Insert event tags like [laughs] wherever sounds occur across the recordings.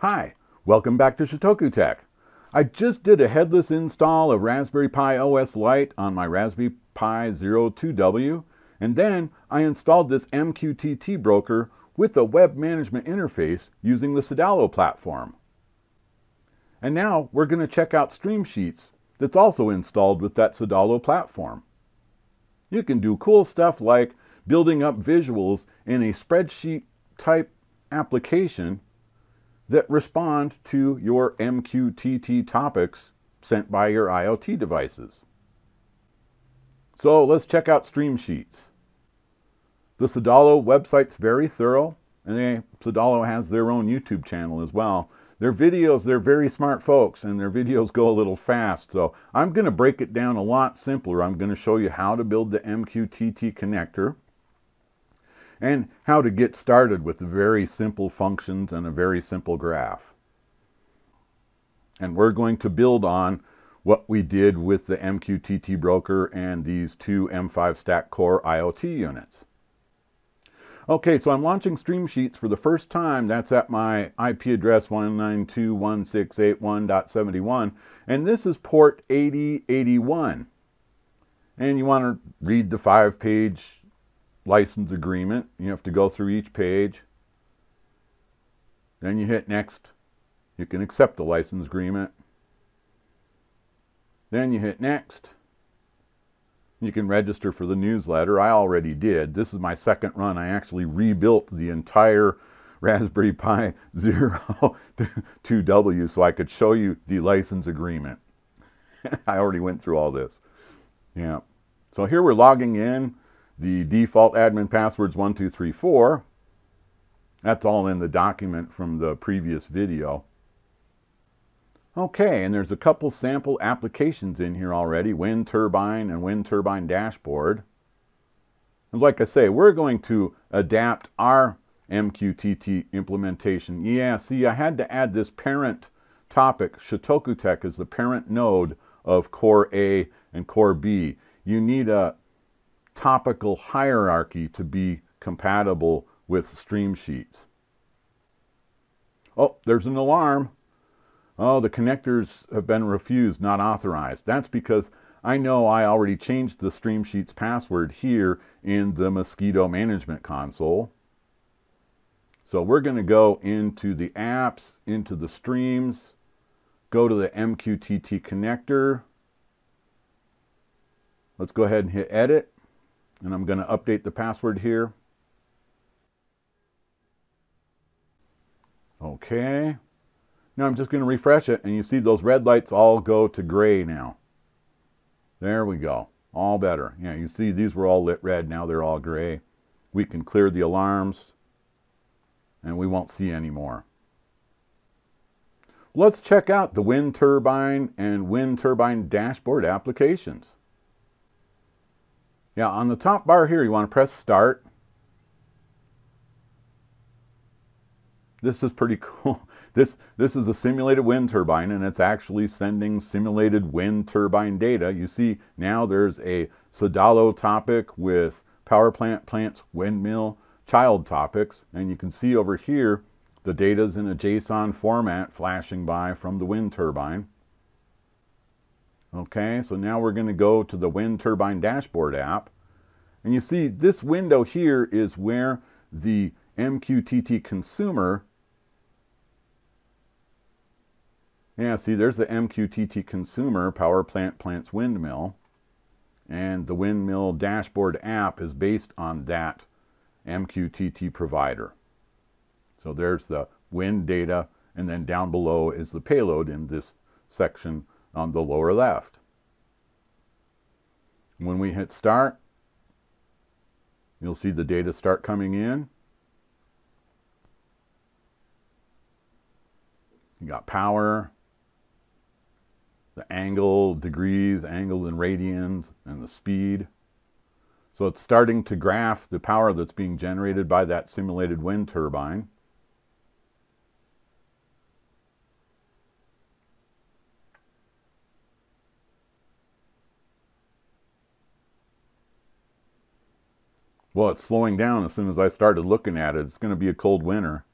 Hi, welcome back to Shotoku Tech. I just did a headless install of Raspberry Pi OS Lite on my Raspberry Pi Zero 2W, and then I installed this MQTT broker with a web management interface using the Cedalo platform. And now we're going to check out Streamsheets that's also installed with that Cedalo platform. You can do cool stuff like building up visuals in a spreadsheet type application that respond to your MQTT topics sent by your IoT devices. So let's check out stream sheets. The Cedalo website's very thorough, and they, Cedalo has their own YouTube channel as well. Their videos, they're very smart folks, and their videos go a little fast. So I'm going to break it down a lot simpler. I'm going to show you how to build the MQTT connector and how to get started with very simple functions and a very simple graph. And we're going to build on what we did with the MQTT broker and these two M5 stack core IoT units. Okay, so I'm launching Streamsheets for the first time. That's at my IP address 192.168.1.71. And this is port 8081. And you want to read the five-page license agreement. You have to go through each page. Then you hit Next. You can accept the license agreement. Then you hit Next. You can register for the newsletter. I already did. This is my second run. I actually rebuilt the entire [laughs] Raspberry Pi [laughs] Zero 2W so I could show you the license agreement. [laughs] I already went through all this. Yeah. So here we're logging in. The default admin password's 1234. That's all in the document from the previous video. Okay, and there's a couple sample applications in here already, wind turbine and wind turbine dashboard. And like I say, we're going to adapt our MQTT implementation. Yeah, see, I had to add this parent topic. Shotoku Tech is the parent node of Core A and Core B. You need a topical hierarchy to be compatible with stream sheets. Oh, there's an alarm oh, the connectors have been refused, not authorized. That's because I know I already changed the stream sheet's password here in the Mosquitto Management Console. So we're going to go into the apps, into the streams, go to the MQTT connector. Let's go ahead and hit edit. And I'm going to update the password here. Okay. Now I'm just going to refresh it and you see those red lights all go to gray now. There we go. All better. Yeah, you see these were all lit red. Now they're all gray. We can clear the alarms and we won't see any more. Let's check out the wind turbine and wind turbine dashboard applications. Yeah, on the top bar here, you want to press start. This is pretty [laughs] cool. This, this is a simulated wind turbine and it's actually sending simulated wind turbine data. You see now there's a Cedalo topic with power plant, plants, windmill, child topics. And you can see over here the data is in a JSON format flashing by from the wind turbine. Okay, so now we're going to go to the wind turbine dashboard app. And you see this window here is where the MQTT consumer Yeah, see, there's the MQTT consumer power plant plants windmill. And the windmill dashboard app is based on that MQTT provider. So there's the wind data, and then down below is the payload in this section on the lower left. When we hit start, you'll see the data start coming in. You got power, the angle, degrees, angles and radians, and the speed. So it's starting to graph the power that's being generated by that simulated wind turbine. Well, it's slowing down as soon as I started looking at it. It's going to be a cold winter.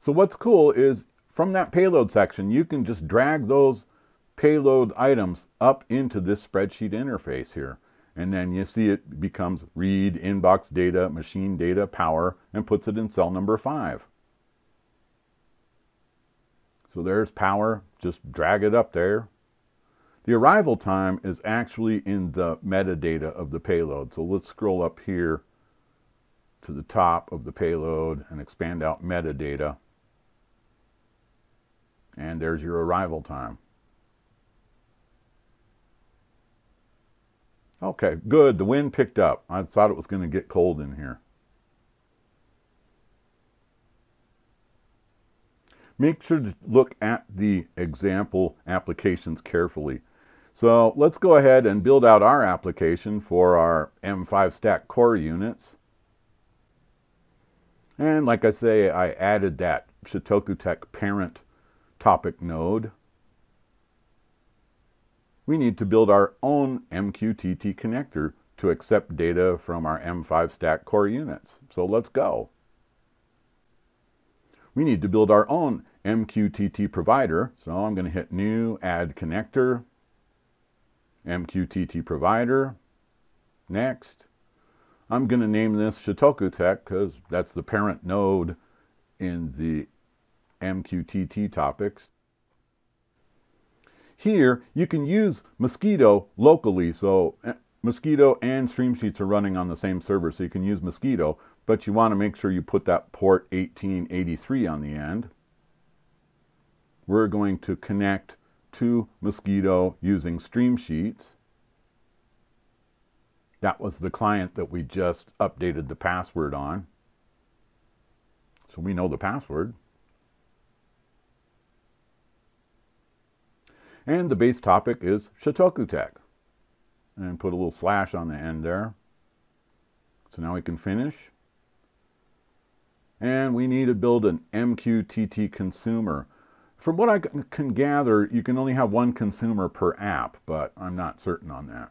So what's cool is from that payload section, you can just drag those payload items up into this spreadsheet interface here. And then you see it becomes read inbox data, machine data, power, and puts it in cell number five. So there's power, just drag it up there. The arrival time is actually in the metadata of the payload. So let's scroll up here to the top of the payload and expand out metadata. And there's your arrival time. Okay, good. The wind picked up. I thought it was going to get cold in here. Make sure to look at the example applications carefully. So let's go ahead and build out our application for our M5 stack core units. And like I say, I added that Shotoku Tech parent topic node. We need to build our own MQTT connector to accept data from our M5 stack core units. So let's go. We need to build our own MQTT provider. So I'm going to hit New, Add Connector, MQTT Provider, Next. I'm going to name this Shotoku Tech because that's the parent node in the MQTT topics. Here, you can use Mosquitto locally. So eh, Mosquito Mosquitto and Streamsheets are running on the same server, so you can use Mosquitto, but you want to make sure you put that port 1883 on the end. We're going to connect to Mosquitto using Stream Sheets. That was the client that we just updated the password on. So we know the password. And the base topic is Shotoku Tech. And put a little slash on the end there. So now we can finish. And we need to build an MQTT consumer. From what I can gather, you can only have one consumer per app, but I'm not certain on that.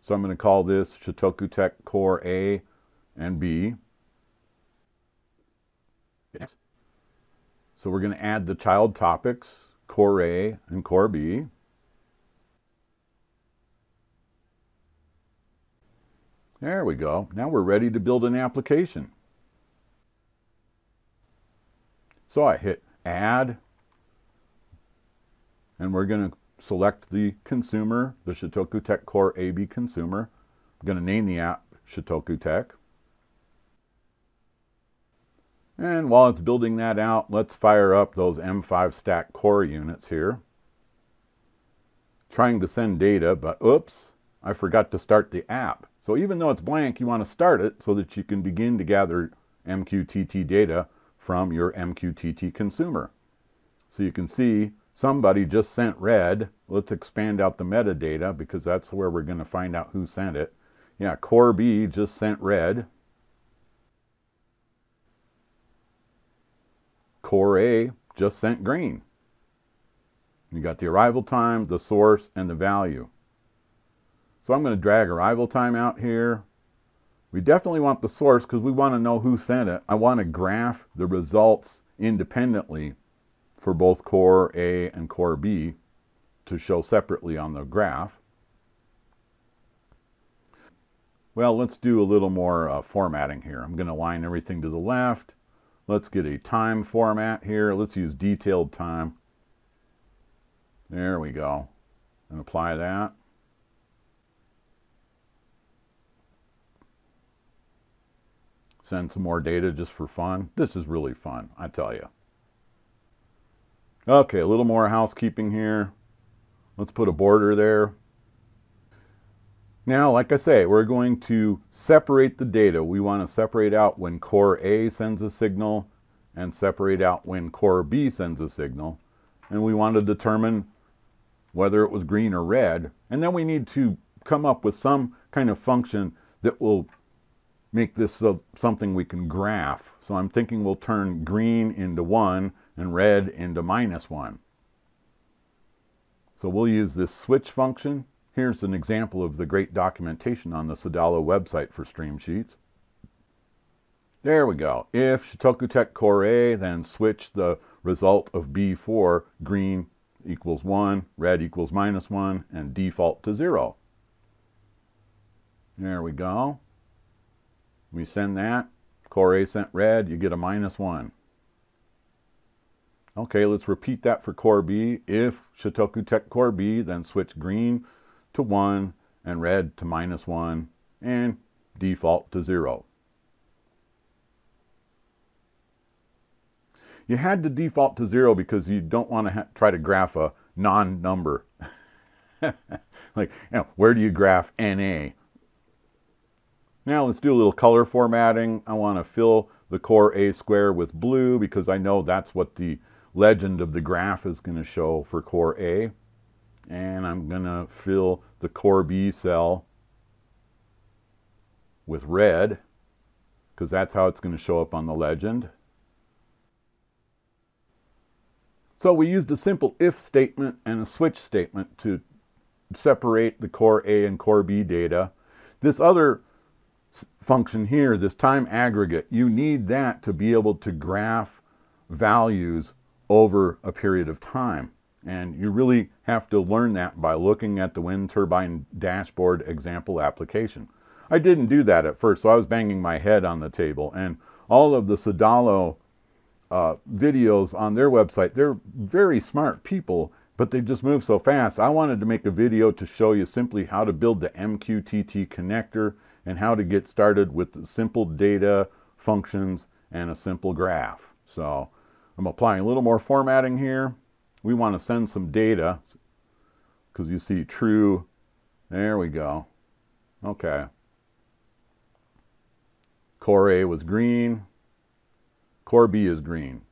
So I'm going to call this Shotoku Tech Core A and B. Yes. So we're going to add the child topics, Core A and Core B. There we go. Now we're ready to build an application. So I hit Add, and we're going to select the consumer, the Shotoku Tech Core AB consumer. I'm going to name the app Shotoku Tech. And while it's building that out, let's fire up those M5 stack core units here. Trying to send data, but oops, I forgot to start the app. So even though it's blank, you want to start it so that you can begin to gather MQTT data from your MQTT consumer. So you can see somebody just sent red. Let's expand out the metadata because that's where we're going to find out who sent it. Yeah, core B just sent red. Core A just sent green. You got the arrival time, the source, and the value. So I'm going to drag arrival time out here. We definitely want the source because we want to know who sent it. I want to graph the results independently for both core A and core B to show separately on the graph. Well, let's do a little more uh, formatting here. I'm going to line everything to the left. Let's get a time format here. Let's use detailed time. There we go. And apply that. Send some more data just for fun. This is really fun, I tell you. Okay, a little more housekeeping here. Let's put a border there. Now, like I say, we're going to separate the data. We want to separate out when core A sends a signal and separate out when core B sends a signal. And we want to determine whether it was green or red. And then we need to come up with some kind of function that will make this something we can graph. So I'm thinking we'll turn green into 1 and red into minus 1. So we'll use this switch function. Here's an example of the great documentation on the Cedalo website for stream sheets. There we go. If Shotoku Tech Core A, then switch the result of B4, green equals 1, red equals minus 1, and default to 0. There we go. We send that. Core A sent red, you get a minus 1. Okay, let's repeat that for Core B. If Shotoku Tech Core B, then switch green to 1 and red to minus 1 and default to 0. You had to default to 0 because you don't want to try to graph a non-number. [laughs] like, you know, where do you graph NA? Now let's do a little color formatting. I want to fill the core A square with blue because I know that's what the legend of the graph is going to show for core A. And I'm going to fill the core B cell with red because that's how it's going to show up on the legend. So we used a simple if statement and a switch statement to separate the core A and core B data. This other function here, this time aggregate, you need that to be able to graph values over a period of time. And you really have to learn that by looking at the wind turbine dashboard example application. I didn't do that at first, so I was banging my head on the table. And all of the Cedalo uh, videos on their website, they're very smart people, but they just move so fast. I wanted to make a video to show you simply how to build the MQTT connector and how to get started with simple data, functions, and a simple graph. So I'm applying a little more formatting here. We want to send some data because you see true. There we go. Okay. Core A was green. Core B is green.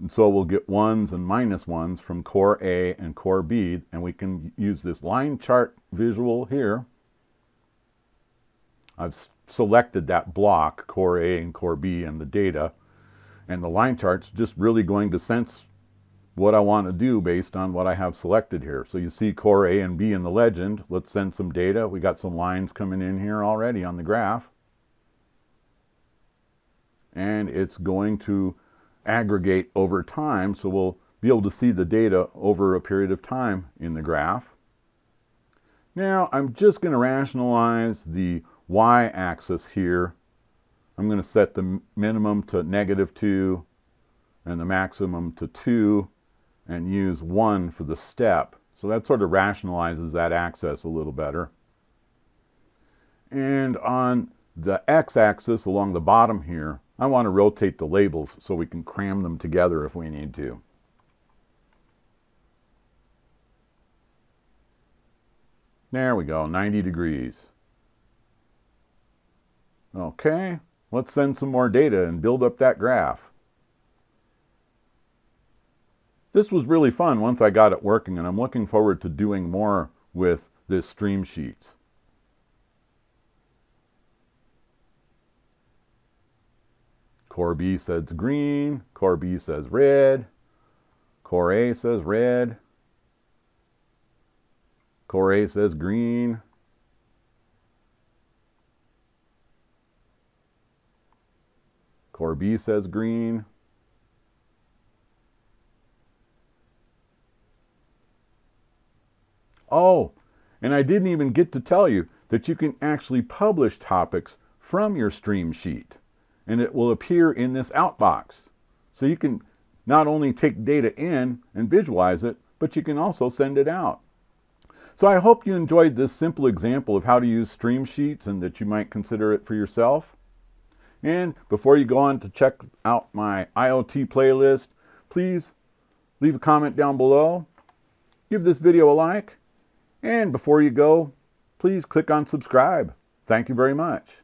And so we'll get ones and minus ones from core A and core B, and we can use this line chart visual here. I've selected that block, core A and core B, and the data, and the line chart's just really going to sense what I want to do based on what I have selected here. So you see core A and B in the legend. Let's send some data. We got some lines coming in here already on the graph. And it's going to aggregate over time, so we'll be able to see the data over a period of time in the graph. Now, I'm just going to rationalize the y-axis here. I'm going to set the minimum to negative 2 and the maximum to 2 and use 1 for the step. So that sort of rationalizes that axis a little better. And on the x-axis along the bottom here, I want to rotate the labels so we can cram them together if we need to. There we go, 90 degrees. Okay, let's send some more data and build up that graph. This was really fun once I got it working and I'm looking forward to doing more with this stream sheets. Core B says green. Core B says red. Core A says red. Core A says green. Core B says green. Oh, and I didn't even get to tell you that you can actually publish topics from your stream sheet and it will appear in this outbox. So you can not only take data in and visualize it, but you can also send it out. So I hope you enjoyed this simple example of how to use stream sheets and that you might consider it for yourself. And before you go on to check out my IoT playlist, please leave a comment down below, give this video a like, and before you go, please click on subscribe. Thank you very much.